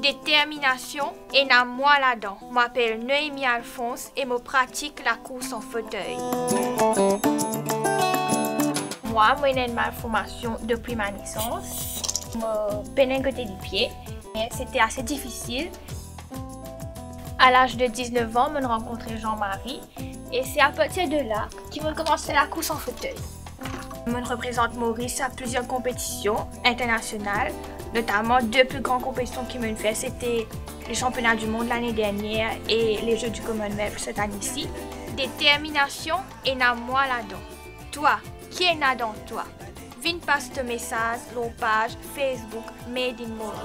détermination et n'a moi là-dedans. M'appelle Noémie Alphonse et me pratique la course en fauteuil. Moi, moi, j'ai une malformation depuis ma naissance. Je peine côté du pied. C'était assez difficile. À l'âge de 19 ans, je rencontré Jean-Marie et c'est à partir de là qu'il m'a commencé la course en fauteuil. Je représente Maurice à plusieurs compétitions internationales, notamment deux plus grandes compétitions qu'il m'a fait, c'était les championnats du monde l'année dernière et les Jeux du Commonwealth cette année-ci. Détermination et n'a moi là-dedans. Toi, qui est là dans toi? Viens passe message, sur page Facebook Made in Maurice.